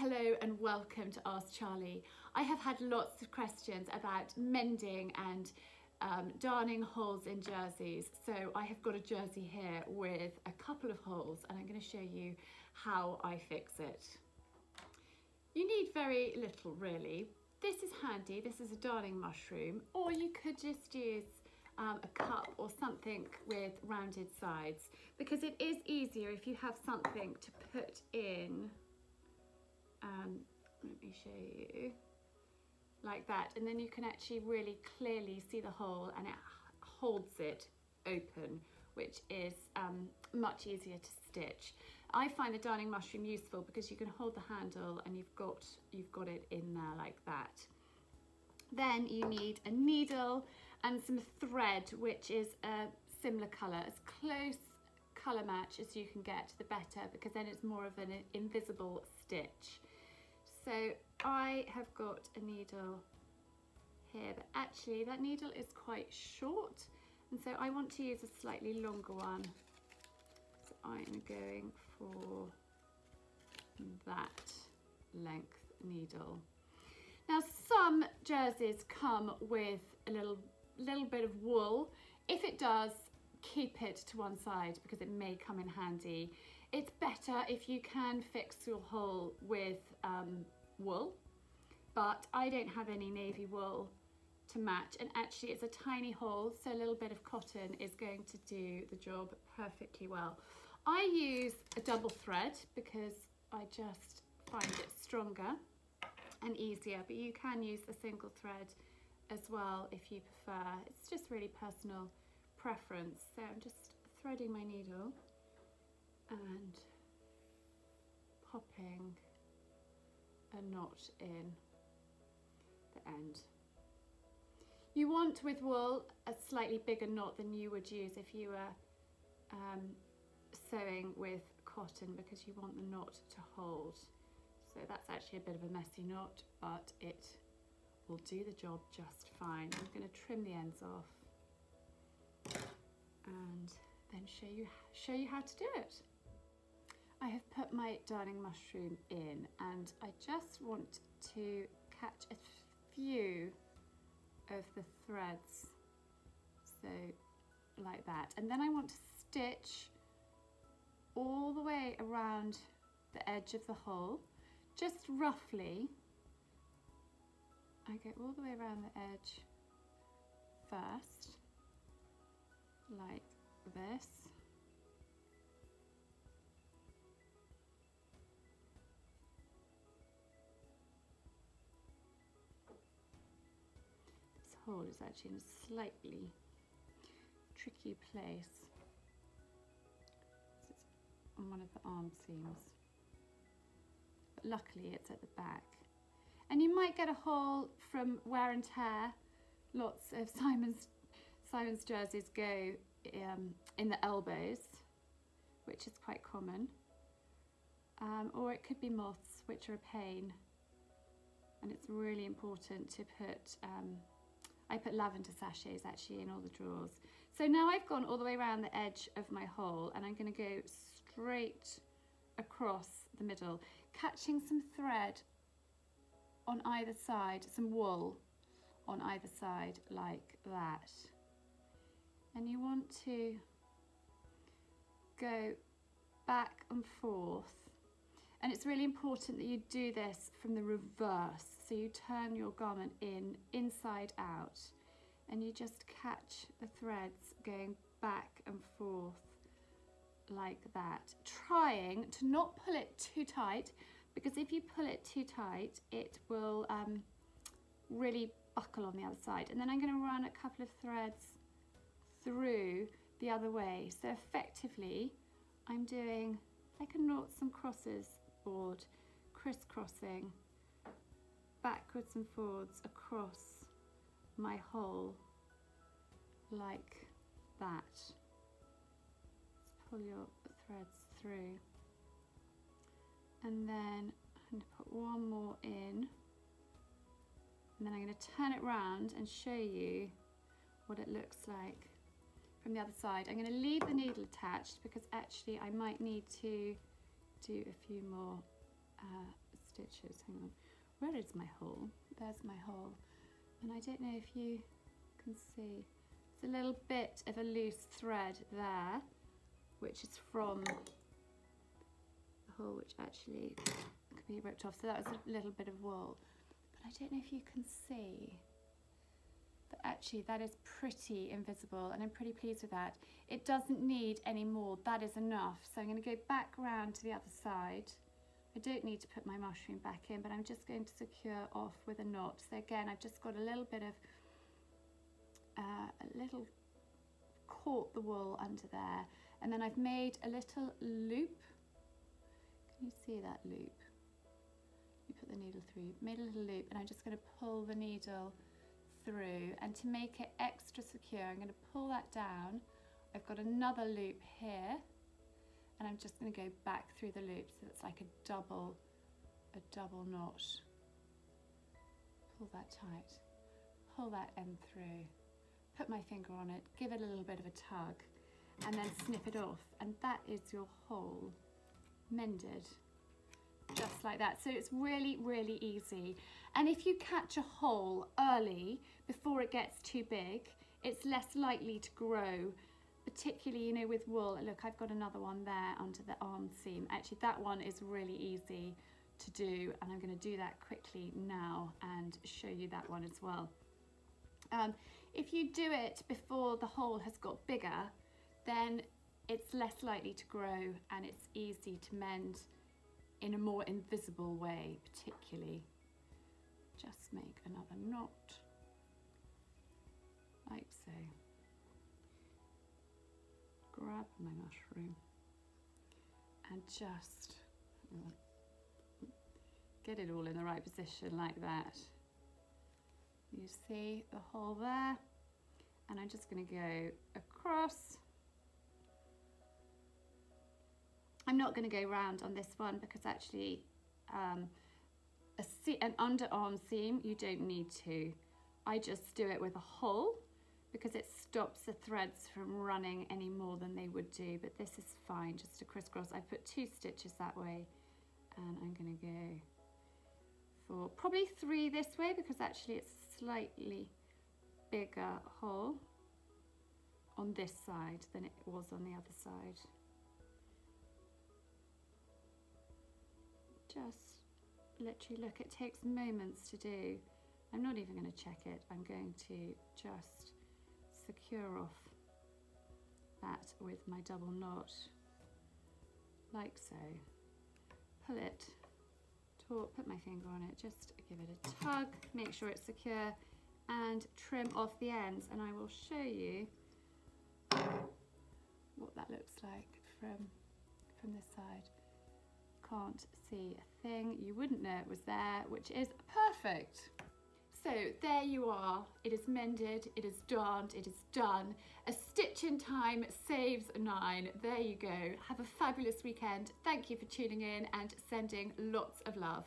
Hello and welcome to Ask Charlie. I have had lots of questions about mending and um, darning holes in jerseys. So I have got a jersey here with a couple of holes and I'm going to show you how I fix it. You need very little really. This is handy, this is a darning mushroom, or you could just use um, a cup or something with rounded sides because it is easier if you have something to put in um, let me show you like that and then you can actually really clearly see the hole and it holds it open which is um, much easier to stitch. I find the darning mushroom useful because you can hold the handle and you've got you've got it in there like that. Then you need a needle and some thread which is a similar colour, as close colour match as you can get the better because then it's more of an invisible stitch. So I have got a needle here, but actually that needle is quite short. And so I want to use a slightly longer one. So I'm going for that length needle. Now some jerseys come with a little, little bit of wool. If it does, keep it to one side because it may come in handy. It's better if you can fix your hole with um, wool, but I don't have any navy wool to match and actually it's a tiny hole so a little bit of cotton is going to do the job perfectly well. I use a double thread because I just find it stronger and easier but you can use a single thread as well if you prefer. It's just really personal preference. So I'm just threading my needle and popping a knot in the end. You want with wool a slightly bigger knot than you would use if you were um, sewing with cotton because you want the knot to hold. So that's actually a bit of a messy knot, but it will do the job just fine. I'm going to trim the ends off and then show you, show you how to do it. I have put my darning mushroom in and I just want to catch a few of the threads so like that. And then I want to stitch all the way around the edge of the hole just roughly. I go all the way around the edge first like this hole is actually in a slightly tricky place it's on one of the arm seams but luckily it's at the back and you might get a hole from wear and tear lots of Simon's Simon's jerseys go um, in the elbows, which is quite common. Um, or it could be moths, which are a pain. And it's really important to put, um, I put lavender sachets actually in all the drawers. So now I've gone all the way around the edge of my hole and I'm gonna go straight across the middle, catching some thread on either side, some wool on either side like that and you want to go back and forth and it's really important that you do this from the reverse so you turn your garment in inside out and you just catch the threads going back and forth like that trying to not pull it too tight because if you pull it too tight it will um, really buckle on the other side and then I'm going to run a couple of threads through the other way. So effectively, I'm doing like a noughts and crosses board, crisscrossing backwards and forwards across my hole like that. Let's pull your threads through. And then I'm going to put one more in. And then I'm going to turn it round and show you what it looks like from the other side. I'm going to leave the needle attached because actually I might need to do a few more uh, stitches. Hang on. Where is my hole? There's my hole. And I don't know if you can see. it's a little bit of a loose thread there, which is from the hole which actually could be ripped off. So that was a little bit of wool. But I don't know if you can see. But actually that is pretty invisible and I'm pretty pleased with that. It doesn't need any more, that is enough. So I'm gonna go back round to the other side. I don't need to put my mushroom back in, but I'm just going to secure off with a knot. So again, I've just got a little bit of, uh, a little, caught the wool under there. And then I've made a little loop. Can you see that loop? You put the needle through, made a little loop, and I'm just gonna pull the needle through. And to make it extra secure, I'm gonna pull that down. I've got another loop here and I'm just going to go back through the loop so it's like a double a double knot pull that tight pull that end through put my finger on it give it a little bit of a tug and then snip it off and that is your hole mended just like that so it's really really easy and if you catch a hole early before it gets too big it's less likely to grow particularly, you know, with wool, look, I've got another one there under the arm seam. Actually, that one is really easy to do, and I'm going to do that quickly now and show you that one as well. Um, if you do it before the hole has got bigger, then it's less likely to grow and it's easy to mend in a more invisible way, particularly. Just make another knot, like so grab my mushroom and just get it all in the right position like that. You see the hole there? And I'm just going to go across. I'm not going to go round on this one because actually um, a an underarm seam, you don't need to. I just do it with a hole because it stops the threads from running any more than they would do but this is fine just a crisscross I put two stitches that way and I'm going to go for probably three this way because actually it's slightly bigger hole on this side than it was on the other side just literally look it takes moments to do I'm not even going to check it I'm going to just secure off that with my double knot like so. Pull it, taut, put my finger on it, just give it a tug, make sure it's secure and trim off the ends and I will show you what that looks like from, from this side. Can't see a thing, you wouldn't know it was there, which is perfect. So there you are, it is mended, it is darned, it is done. A stitch in time saves nine. There you go. Have a fabulous weekend. Thank you for tuning in and sending lots of love.